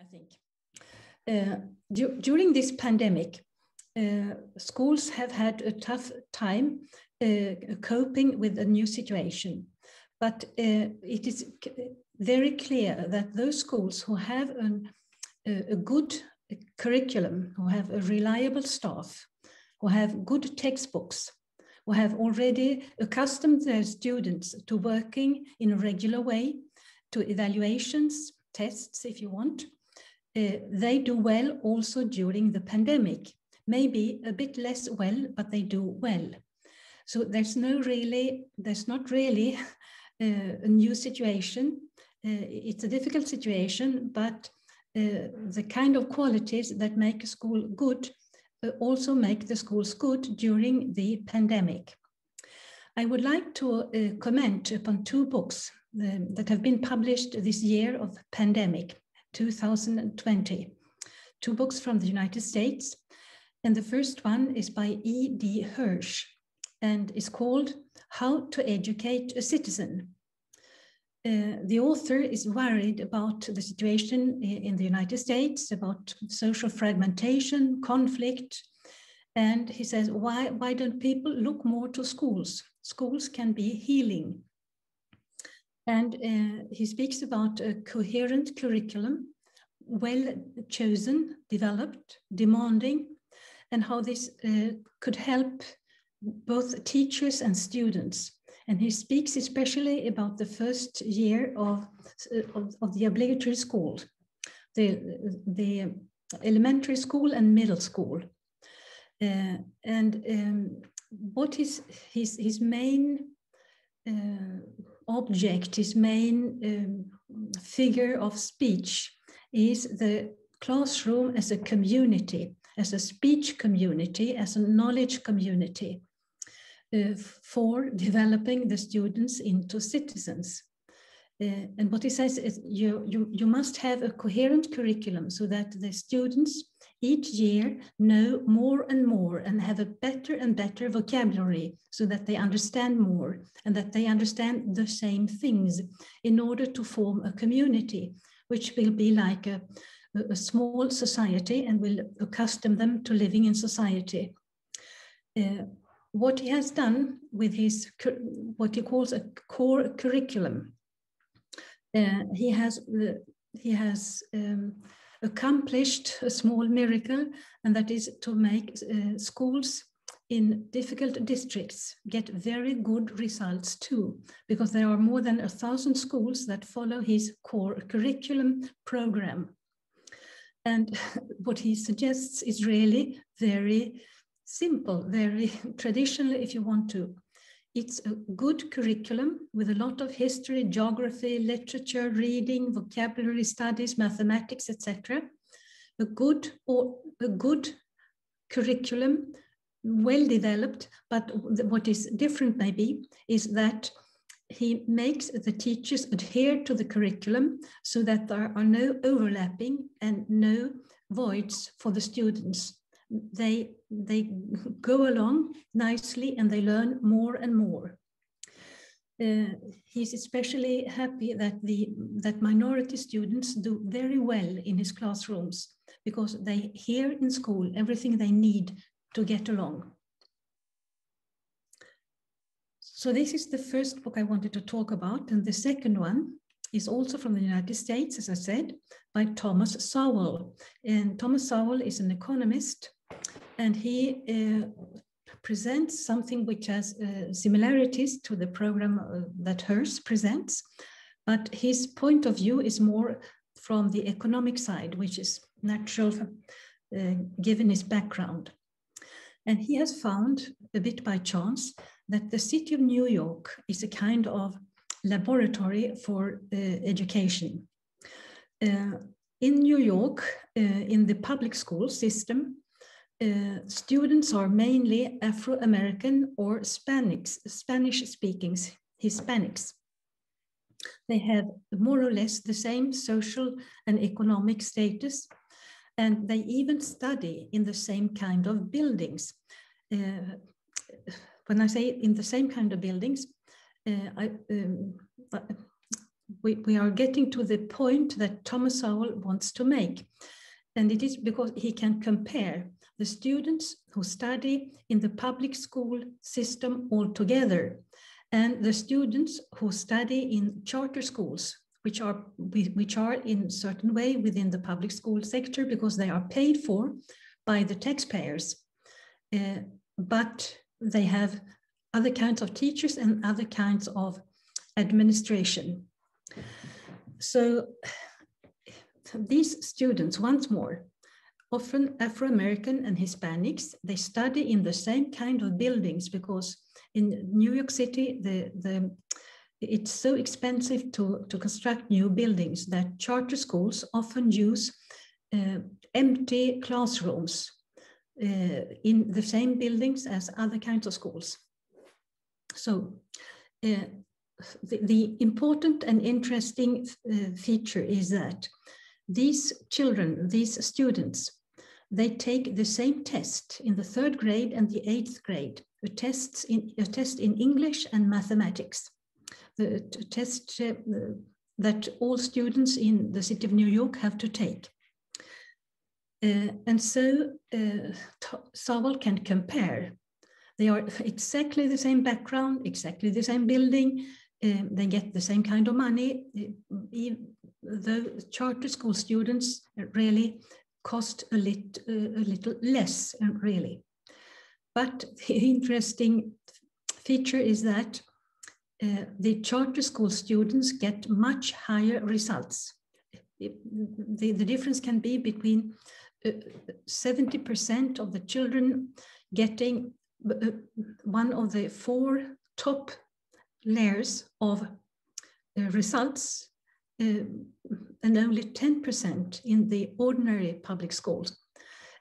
I think. Uh, du during this pandemic, uh, schools have had a tough time uh, coping with a new situation. But uh, it is very clear that those schools who have an, a good curriculum, who have a reliable staff, who have good textbooks, who have already accustomed their students to working in a regular way, to evaluations, tests, if you want, uh, they do well also during the pandemic. Maybe a bit less well, but they do well. So there's no really, there's not really uh, a new situation. Uh, it's a difficult situation, but the kind of qualities that make a school good also make the schools good during the pandemic. I would like to uh, comment upon two books um, that have been published this year of pandemic. 2020. Two books from the United States. And the first one is by E.D. Hirsch and is called How to Educate a Citizen. Uh, the author is worried about the situation in the United States, about social fragmentation, conflict, and he says, why, why don't people look more to schools? Schools can be healing. And uh, he speaks about a coherent curriculum, well chosen, developed, demanding, and how this uh, could help both teachers and students. And he speaks especially about the first year of, uh, of, of the obligatory school, the, the elementary school and middle school. Uh, and um, what is his, his main uh, object, his main um, figure of speech is the classroom as a community, as a speech community, as a knowledge community uh, for developing the students into citizens. Uh, and what he says is you, you, you must have a coherent curriculum so that the students each year know more and more and have a better and better vocabulary so that they understand more and that they understand the same things in order to form a community, which will be like a, a small society and will accustom them to living in society. Uh, what he has done with his what he calls a core curriculum, uh, he has uh, he has um, accomplished a small miracle, and that is to make uh, schools in difficult districts get very good results too, because there are more than a thousand schools that follow his core curriculum program. And what he suggests is really very simple, very traditional, if you want to. It's a good curriculum with a lot of history, geography, literature, reading, vocabulary studies, mathematics, etc. A good or a good curriculum, well developed, but what is different maybe is that he makes the teachers adhere to the curriculum so that there are no overlapping and no voids for the students they they go along nicely and they learn more and more. Uh, he's especially happy that the that minority students do very well in his classrooms because they hear in school everything they need to get along. So this is the first book I wanted to talk about, and the second one is also from the United States, as I said, by Thomas Sowell. And Thomas Sowell is an economist and he uh, presents something which has uh, similarities to the program uh, that Hirsch presents, but his point of view is more from the economic side, which is natural uh, given his background. And he has found, a bit by chance, that the city of New York is a kind of laboratory for uh, education. Uh, in New York, in the public school system, uh, students are mainly Afro-American or Spanish, Spanish-speaking Hispanics. They have more or less the same social and economic status, and they even study in the same kind of buildings. Uh, when I say in the same kind of buildings, uh, I, um, we, we are getting to the point that Thomas Sowell wants to make. And it is because he can compare the students who study in the public school system altogether and the students who study in charter schools, which are, which are in certain way within the public school sector because they are paid for by the taxpayers. Uh, but they have other kinds of teachers and other kinds of administration. So these students, once more, often Afro-American and Hispanics, they study in the same kind of buildings because in New York City, the, the, it's so expensive to, to construct new buildings that charter schools often use uh, empty classrooms uh, in the same buildings as other kinds of schools. So uh, the, the, important and interesting uh, feature is that these children, these students, they take the same test in the third grade and the eighth grade, a, tests in, a test in English and mathematics. The test uh, that all students in the city of New York have to take. Uh, and so uh, Sowell can compare. They are exactly the same background, exactly the same building, um, they get the same kind of money. The charter school students really cost a, lit, uh, a little less, uh, really. But the interesting feature is that uh, the charter school students get much higher results. The, the difference can be between 70% uh, of the children getting uh, one of the four top layers of uh, results uh, and only 10% in the ordinary public schools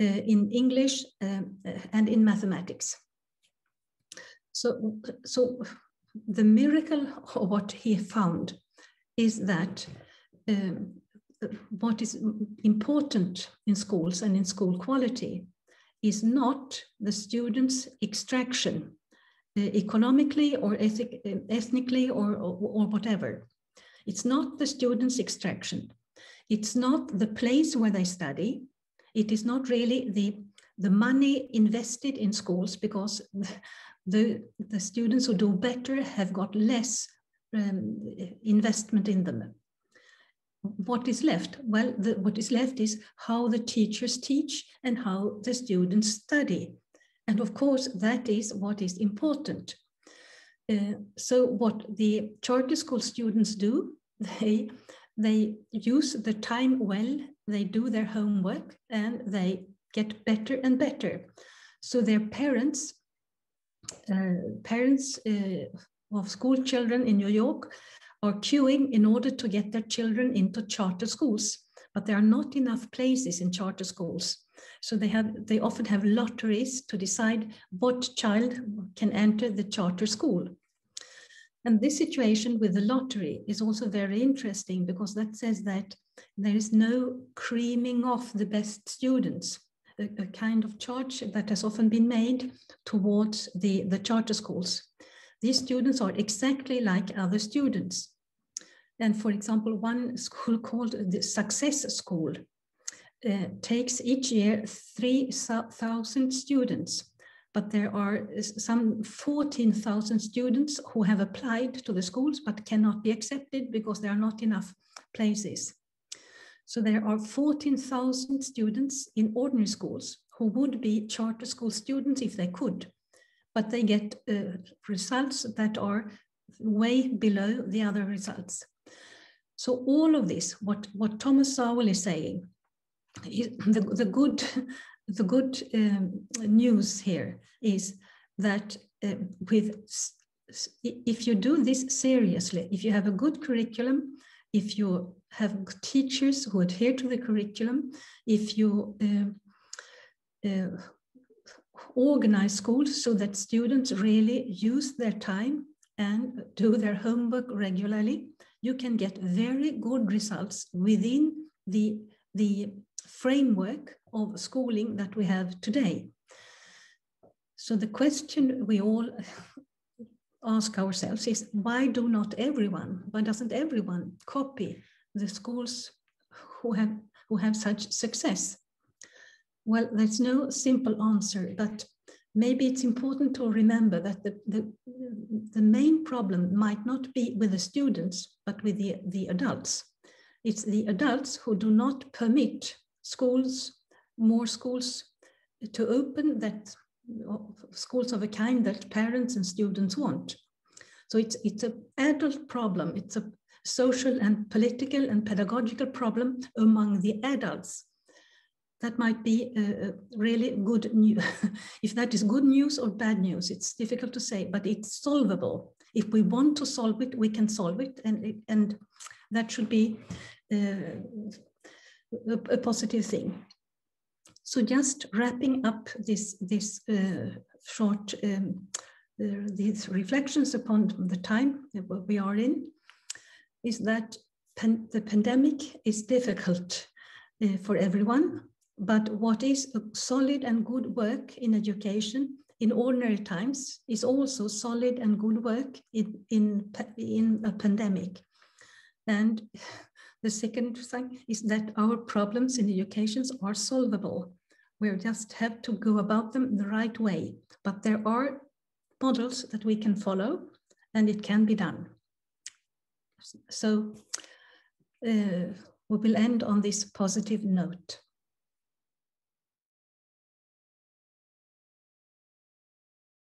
uh, in English um, and in mathematics. So, so the miracle of what he found is that um, what is important in schools and in school quality is not the students' extraction uh, economically or ethic, uh, ethnically or, or, or whatever. It's not the student's extraction. It's not the place where they study. It is not really the, the money invested in schools because the, the students who do better have got less um, investment in them. What is left? Well, the, what is left is how the teachers teach and how the students study. And of course, that is what is important. Uh, so what the charter school students do, they, they use the time well, they do their homework, and they get better and better. So their parents, uh, parents uh, of school children in New York are queuing in order to get their children into charter schools, but there are not enough places in charter schools. So they have they often have lotteries to decide what child can enter the charter school. And this situation with the lottery is also very interesting because that says that there is no creaming off the best students, a, a kind of charge that has often been made towards the, the charter schools. These students are exactly like other students. And for example, one school called the Success School uh, takes each year 3,000 students, but there are some 14,000 students who have applied to the schools but cannot be accepted because there are not enough places. So there are 14,000 students in ordinary schools who would be charter school students if they could, but they get uh, results that are way below the other results. So all of this, what, what Thomas Sowell is saying, the, the good, the good um, news here is that uh, with if you do this seriously, if you have a good curriculum, if you have teachers who adhere to the curriculum, if you uh, uh, organize schools so that students really use their time and do their homework regularly, you can get very good results within the, the framework of schooling that we have today. So the question we all ask ourselves is why do not everyone, why doesn't everyone copy the schools who have, who have such success? Well, there's no simple answer, but maybe it's important to remember that the, the, the main problem might not be with the students, but with the, the adults. It's the adults who do not permit schools, more schools to open that schools of a kind that parents and students want. So it's, it's an adult problem. It's a social and political and pedagogical problem among the adults. That might be uh, really good news. if that is good news or bad news, it's difficult to say, but it's solvable. If we want to solve it, we can solve it. And, and that should be uh, a, a positive thing. So just wrapping up this, this uh, short, um, uh, these reflections upon the time that we are in, is that pan the pandemic is difficult uh, for everyone, but what is a solid and good work in education in ordinary times is also solid and good work in, in, in a pandemic. And the second thing is that our problems in education are solvable. We just have to go about them the right way. But there are models that we can follow and it can be done. So uh, we will end on this positive note.